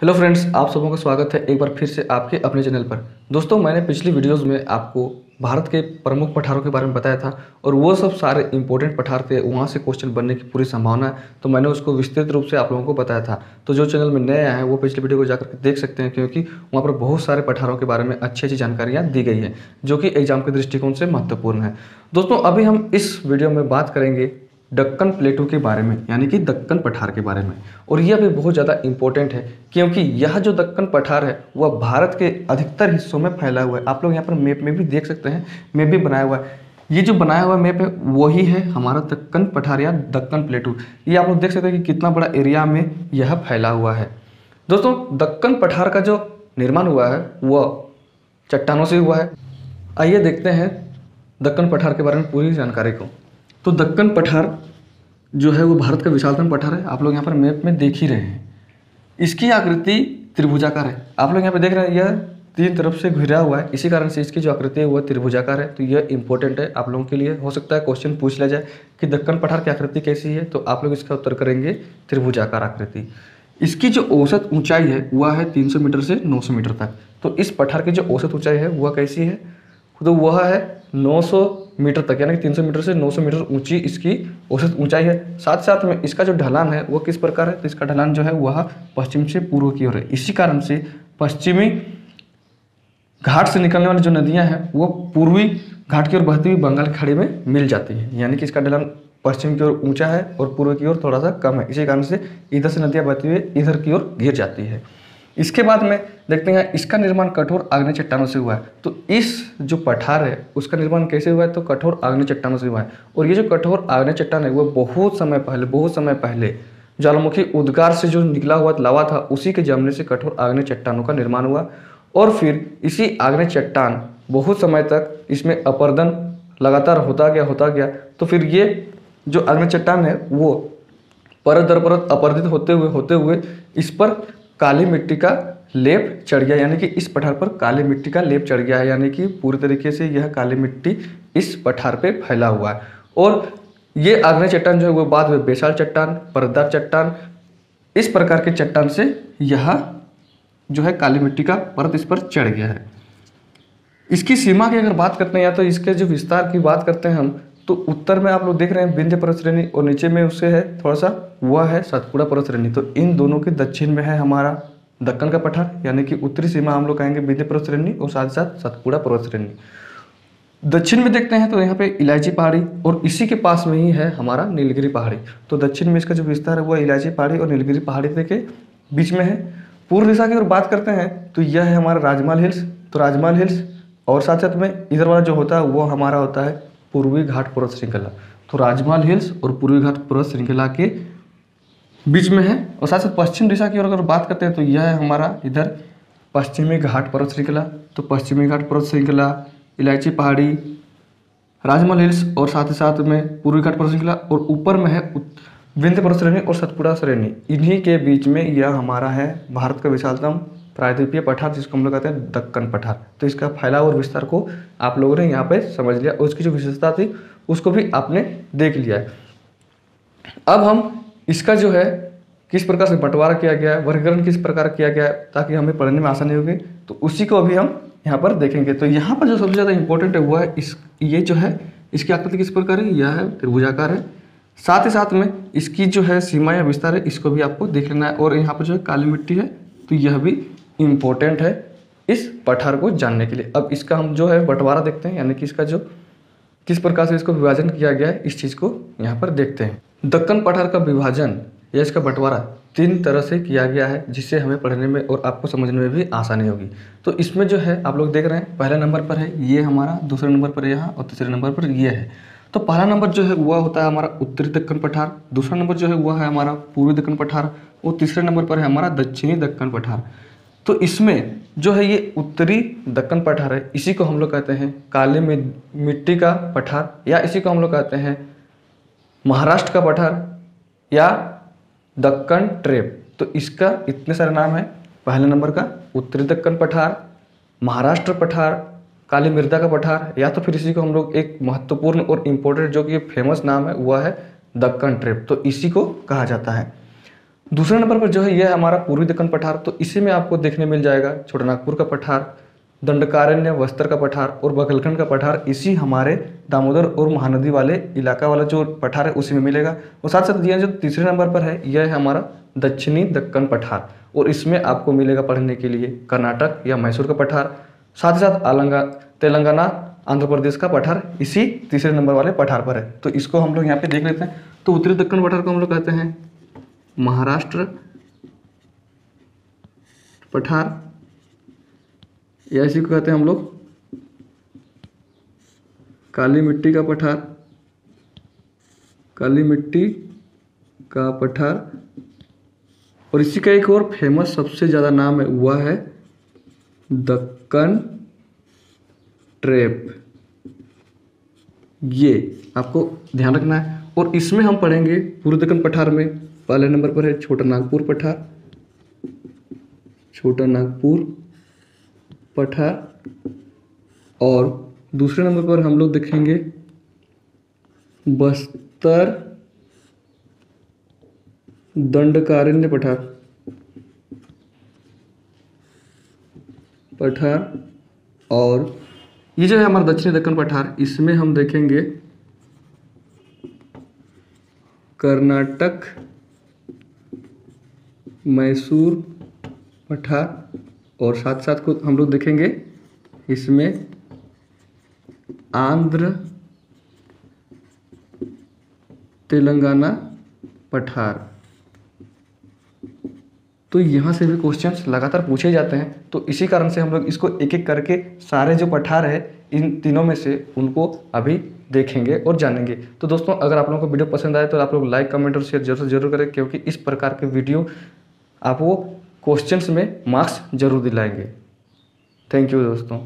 Hello friends, आप सबों का स्वागत है एक बार फिर से आपके अपने चैनल पर। दोस्तों, मैंने पिछली वीडियोस में आपको भारत के प्रमुख पठारों के बारे में बताया था और वो सब सारे इंपॉर्टेंट पठार थे, वहाँ से क्वेश्चन बनने की पूरी संभावना है तो मैंने उसको विस्तृत रूप से आप लोगों को बताया था। तो जो चैनल में नए आए हैं, वो पिछली वीडियो को जाकर देख सकते हैं, क्योंकि वहाँ पर बहुत सारे पठारों के बारे में अच्छी अच्छी जानकारियाँ दी गई हैं, जो कि एग्ज़ाम के दृष्टिकोण से महत्वपूर्ण है। दोस्तों, अभी हम इस वीडियो में बात करेंगे दक्कन प्लेटू के बारे में, यानी कि दक्कन पठार के बारे में। और यह भी बहुत ज़्यादा इंपॉर्टेंट है, क्योंकि यह जो दक्कन पठार है, वह भारत के अधिकतर हिस्सों में फैला हुआ है। आप लोग यहाँ पर मैप में भी देख सकते हैं मैप भी बनाया हुआ है। ये जो बनाया हुआ मैप है, वही है हमारा दक्कन पठार या दक्कन प्लेटू। ये आप लोग देख सकते हैं कि कितना बड़ा एरिया में यह फैला हुआ है। दोस्तों, दक्कन पठार का जो निर्माण हुआ है, वह चट्टानों से हुआ है। आइए देखते हैं दक्कन पठार के बारे में पूरी जानकारी को। तो दक्कन पठार जो है, वो भारत का विशालतम पठार है। आप लोग यहाँ पर मैप में देख ही रहे हैं। इसकी आकृति त्रिभुजाकार है। आप लोग यहाँ पे देख रहे हैं, यह तीन तरफ़ से घिरा हुआ है। इसी कारण से इसकी जो आकृति है वह त्रिभुजाकार है। तो यह इंपॉर्टेंट है आप लोगों के लिए। हो सकता है क्वेश्चन पूछ लिया जाए कि दक्कन पठार की आकृति कैसी है? तो आप लोग इसका उत्तर करेंगे, त्रिभुजाकार आकृति। इसकी जो औसत ऊंचाई है, वह है 300 मीटर से 900 मीटर तक। तो इस पठार की जो औसत ऊंचाई है, वह कैसी है? तो वह है 900 मीटर तक, यानी कि 300 मीटर से 900 मीटर ऊँची इसकी औसत ऊंचाई है। साथ साथ में इसका जो ढलान है, वो किस प्रकार है? तो इसका ढलान जो है वह पश्चिम से पूर्व की ओर है। इसी कारण से पश्चिमी घाट से निकलने वाली जो नदियाँ हैं, वो पूर्वी घाट की ओर बहती हुई बंगाल की खाड़ी में मिल जाती है। यानी कि इसका ढलान पश्चिम की ओर ऊँचा है और पूर्व की ओर थोड़ा सा कम है। इसी कारण से इधर से नदियाँ बहती हुई इधर की ओर गिर जाती है। इसके बाद में देखते हैं, इसका निर्माण कठोर आग्नेय चट्टानों से हुआ है। तो इस जो पठार है, उसका निर्माण कैसे हुआ है? तो कठोर आग्नेय चट्टानों से हुआ है। और ये जो कठोर आग्नेय चट्टान है, वो बहुत समय पहले, बहुत समय पहले ज्वालामुखी उद्गार से जो निकला हुआ लावा था, उसी के जमने से कठोर आग्नेय चट्टानों का निर्माण हुआ। और फिर इसी आग्नेय चट्टान बहुत समय तक इसमें अपर्दन लगातार होता गया होता गया। तो फिर ये जो आग्नेय चट्टान है, वो परत दर परत अपर्दित होते हुए होते हुए इस पर काली मिट्टी का लेप चढ़ गया, यानी कि इस पठार पर काली मिट्टी का लेप चढ़ गया है, यानी कि पूरी तरीके से यह काली मिट्टी इस पठार पे फैला हुआ है। और ये आग्नेय चट्टान जो है, वो बाद में बेसाल चट्टान परतदार चट्टान, इस प्रकार के चट्टान से यह जो है काली मिट्टी का परत इस पर चढ़ गया है। इसकी सीमा की अगर बात करते हैं या तो इसके जो विस्तार की बात करते हैं हम तो उत्तर में आप लोग देख रहे हैं विंध्य पर्वत श्रेणी और नीचे में उससे है थोड़ा सा वह है सतपुड़ा पर्वत श्रेणी। तो इन दोनों के दक्षिण में है हमारा दक्कन का पठार, यानी कि उत्तरी सीमा हम लोग कहेंगे विंध्य पर्वत श्रेणी और साथ साथ सतपुड़ा पर्वत श्रेणी। दक्षिण में देखते हैं तो यहाँ पे इलायची पहाड़ी और इसी के पास में ही है हमारा नीलगिरी पहाड़ी। तो दक्षिण में इसका जो विस्तार है, वह इलायची पहाड़ी और नीलगिरी पहाड़ी के बीच में है। पूर्व दिशा की अगर बात करते हैं तो यह है हमारा राजमाल हिल्स। तो राजमाल हिल्स और साथ साथ में इधर वाला जो होता है वो हमारा होता है पूर्वी घाट पर्वत श्रृंखला। तो राजमाल हिल्स और पूर्वी घाट पर्वत श्रृंखला के बीच में है और साथ साथ पश्चिम दिशा की ओर अगर बात करते हैं तो यह है हमारा इधर पश्चिमी घाट पर्वत श्रृंखला। तो पश्चिमी घाट पर्वत श्रृंखला, इलायची पहाड़ी, राजमहल हिल्स और साथ ही साथ में पूर्वी घाट पर्वत श्रृंखला और ऊपर में है विंध्य पर्वत श्रेणी और सतपुड़ा श्रेणी। इन्हीं के बीच में यह हमारा है भारत का विशालतम प्रायद्वीपीय पठार, जिसको हम लोग कहते हैं दक्कन पठार। तो इसका फैलाव और विस्तार को आप लोगों ने यहाँ पे समझ लिया, उसकी जो विशेषता थी, उसको भी आपने देख लिया है। अब हम इसका जो है, किस प्रकार से बंटवारा किया गया है, वर्गीकरण किस प्रकार किया गया है, ताकि हमें पढ़ने में आसानी होगी तो उसी को अभी हम यहाँ पर देखेंगे। तो यहाँ पर जो सबसे ज़्यादा इंपॉर्टेंट है वो है, इस, ये जो है, इसकी आकृति किस प्रकार है? यह है त्रिभुजाकार है। साथ ही साथ में इसकी जो है सीमा या विस्तार है, इसको भी आपको देख लेना है, और यहाँ पर जो है काली मिट्टी है तो यह भी इम्पोर्टेंट है इस पठार को जानने के लिए। अब इसका हम जो है बंटवारा देखते हैं, यानी कि इसका जो किस प्रकार से इसको विभाजन किया गया है, इस चीज़ को यहाँ पर देखते हैं। दक्कन पठार का विभाजन या इसका बंटवारा तीन तरह से किया गया है जिससे हमें पढ़ने में और आपको समझने में भी आसानी होगी। तो इसमें जो है, आप लोग देख रहे हैं, पहले नंबर पर है, ये हमारा, दूसरे नंबर पर यहाँ और तीसरे नंबर पर ये है। तो पहला नंबर जो है, वह होता है हमारा उत्तरी दक्कन पठार, दूसरा नंबर जो है, वह है हमारा पूर्वी दक्कन पठार, और तीसरे नंबर पर है हमारा दक्षिणी दक्कन पठार। तो इसमें जो है ये उत्तरी दक्कन पठार है, इसी को हम लोग कहते हैं काले मिट्टी का पठार, या इसी को हम लोग कहते हैं महाराष्ट्र का पठार, या दक्कन ट्रेप। तो इसका इतने सारे नाम है। पहले नंबर का उत्तरी दक्कन पठार, महाराष्ट्र पठार, काली मृदा का पठार, या तो फिर इसी को हम लोग एक महत्वपूर्ण और इम्पोर्टेंट जो कि फ़ेमस नाम है, वह है दक्कन ट्रेप। तो इसी को कहा जाता है। दूसरे नंबर पर जो है, यह हमारा पूर्वी दक्कन पठार। तो इसी में आपको देखने मिल जाएगा छोटा नागपुर का पठार, दंडकारण्य, वस्त्र का पठार और बघलखंड का पठार। इसी हमारे दामोदर और महानदी वाले इलाका वाला जो पठार है, उसी में मिलेगा। और साथ साथ यह जो तीसरे नंबर पर है, यह है हमारा दक्षिणी दक्कन पठार। और इसमें आपको मिलेगा पढ़ने के लिए कर्नाटक या मैसूर का पठार। साथ ही साथ आलंगा, तेलंगाना, आंध्र प्रदेश का पठार, इसी तीसरे नंबर वाले पठार पर है। तो इसको हम लोग यहाँ पे देख लेते हैं। तो उत्तरी दक्कन पठार को हम लोग कहते हैं महाराष्ट्र, पठार या इसी को कहते हैं हम लोग। काली मिट्टी का पठार, काली मिट्टी का पठार। और इसी का एक और फ़ेमस सबसे ज़्यादा नाम है, हुआ है दक्कन ट्रेप। ये आपको ध्यान रखना है। और इसमें हम पढ़ेंगे पूर्व दक्कन पठार में। पहले नंबर पर है छोटा नागपुर पठार। छोटा नागपुर पठार। और दूसरे नंबर पर हम लोग देखेंगे बस्तर दंडकारण्य पठार। पठार और ये जो है हमारा दक्षिणी दक्कन पठार, इसमें हम देखेंगे कर्नाटक मैसूर, पठार और साथ साथ को हम लोग देखेंगे। इसमें आंध्र, तेलंगाना, पठार। तो यहाँ से भी क्वेश्चंस लगातार पूछे जाते हैं। तो इसी कारण से हम लोग इसको एक एक करके सारे जो पठार है, इन तीनों में से उनको अभी देखेंगे और जानेंगे। तो दोस्तों, अगर आप लोगों को वीडियो पसंद आए तो आप लोग लाइक कमेंट और शेयर ज़रूर ज़रूर करें, क्योंकि इस प्रकार के वीडियो आपको क्वेश्चंस में मार्क्स ज़रूर दिलाएँगे। थैंक यू दोस्तों।